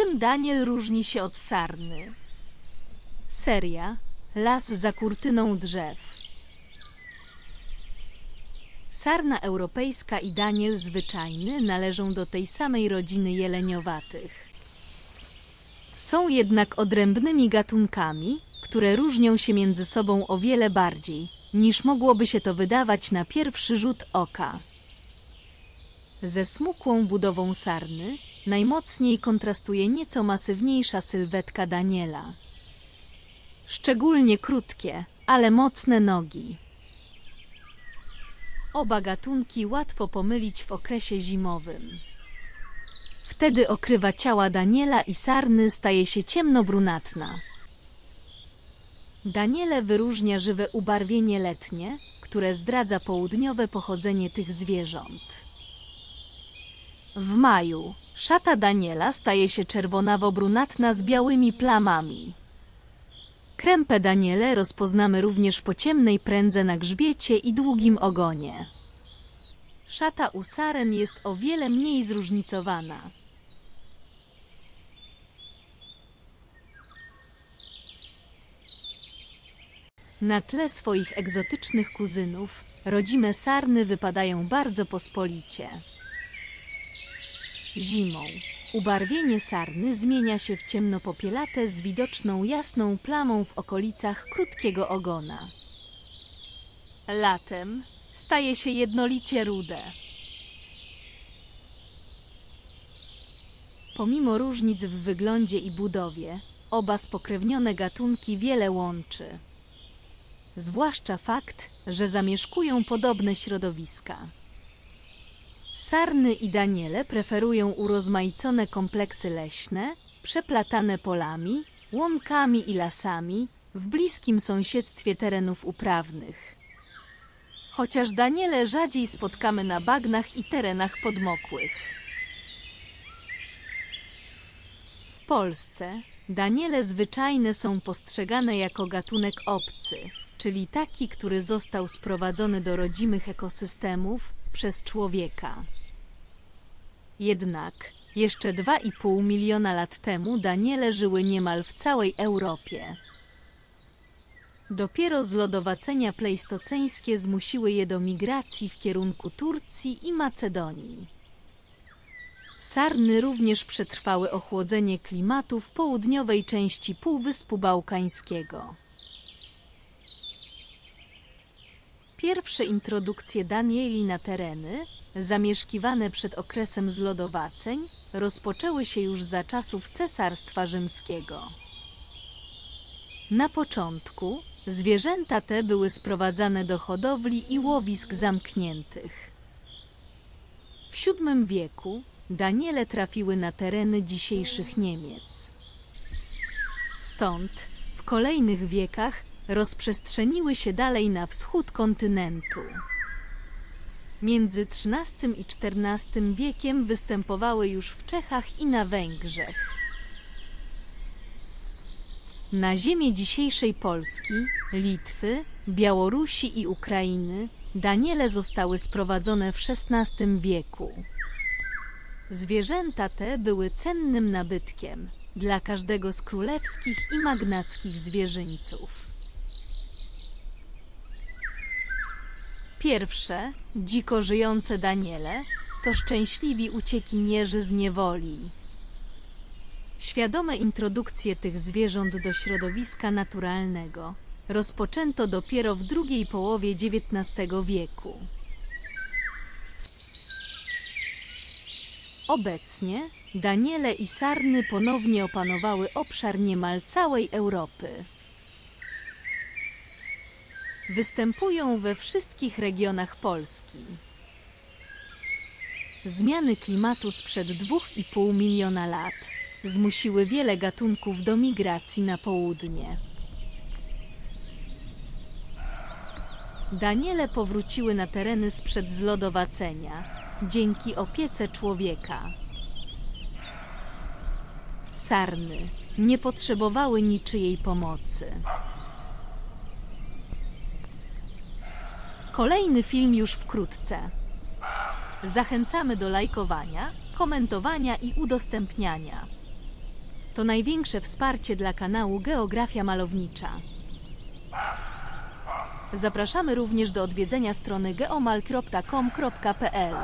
Czym Daniel różni się od sarny? Seria Las za kurtyną drzew. Sarna europejska i Daniel zwyczajny należą do tej samej rodziny jeleniowatych. Są jednak odrębnymi gatunkami, które różnią się między sobą o wiele bardziej, niż mogłoby się to wydawać na pierwszy rzut oka. Ze smukłą budową sarny najmocniej kontrastuje nieco masywniejsza sylwetka Daniela. Szczególnie krótkie, ale mocne nogi. Oba gatunki łatwo pomylić w okresie zimowym. Wtedy okrywa ciała Daniela i sarny staje się ciemnobrunatna. Daniele wyróżnia żywe ubarwienie letnie, które zdradza południowe pochodzenie tych zwierząt. W maju szata Daniela staje się czerwonawo-brunatna z białymi plamami. Krępę Daniele rozpoznamy również po ciemnej prędze na grzbiecie i długim ogonie. Szata u saren jest o wiele mniej zróżnicowana. Na tle swoich egzotycznych kuzynów, rodzime sarny wypadają bardzo pospolicie. Zimą ubarwienie sarny zmienia się w ciemnopopielate z widoczną jasną plamą w okolicach krótkiego ogona. Latem staje się jednolicie rude. Pomimo różnic w wyglądzie i budowie, oba spokrewnione gatunki wiele łączy. Zwłaszcza fakt, że zamieszkują podobne środowiska. Sarny i daniele preferują urozmaicone kompleksy leśne, przeplatane polami, łąkami i lasami, w bliskim sąsiedztwie terenów uprawnych. Chociaż daniele rzadziej spotkamy na bagnach i terenach podmokłych. W Polsce daniele zwyczajne są postrzegane jako gatunek obcy, czyli taki, który został sprowadzony do rodzimych ekosystemów przez człowieka. Jednak jeszcze 2,5 miliona lat temu daniele żyły niemal w całej Europie. Dopiero zlodowacenia pleistoceńskie zmusiły je do migracji w kierunku Turcji i Macedonii. Sarny również przetrwały ochłodzenie klimatu w południowej części Półwyspu Bałkańskiego. Pierwsze introdukcje Danieli na tereny, zamieszkiwane przed okresem zlodowaceń, rozpoczęły się już za czasów Cesarstwa Rzymskiego. Na początku zwierzęta te były sprowadzane do hodowli i łowisk zamkniętych. W VII wieku Daniele trafiły na tereny dzisiejszych Niemiec. Stąd w kolejnych wiekach rozprzestrzeniły się dalej na wschód kontynentu. Między XIII i XIV wiekiem występowały już w Czechach i na Węgrzech. Na ziemię dzisiejszej Polski, Litwy, Białorusi i Ukrainy daniele zostały sprowadzone w XVI wieku. Zwierzęta te były cennym nabytkiem dla każdego z królewskich i magnackich zwierzyńców. Pierwsze, dziko żyjące Daniele, to szczęśliwi uciekinierzy z niewoli. Świadome introdukcje tych zwierząt do środowiska naturalnego rozpoczęto dopiero w drugiej połowie XIX wieku. Obecnie Daniele i sarny ponownie opanowały obszar niemal całej Europy. Występują we wszystkich regionach Polski. Zmiany klimatu sprzed 2,5 miliona lat zmusiły wiele gatunków do migracji na południe. Daniele powróciły na tereny sprzed zlodowacenia dzięki opiece człowieka. Sarny nie potrzebowały niczyjej pomocy. Kolejny film już wkrótce. Zachęcamy do lajkowania, komentowania i udostępniania. To największe wsparcie dla kanału Geografia Malownicza. Zapraszamy również do odwiedzenia strony geomal.com.pl.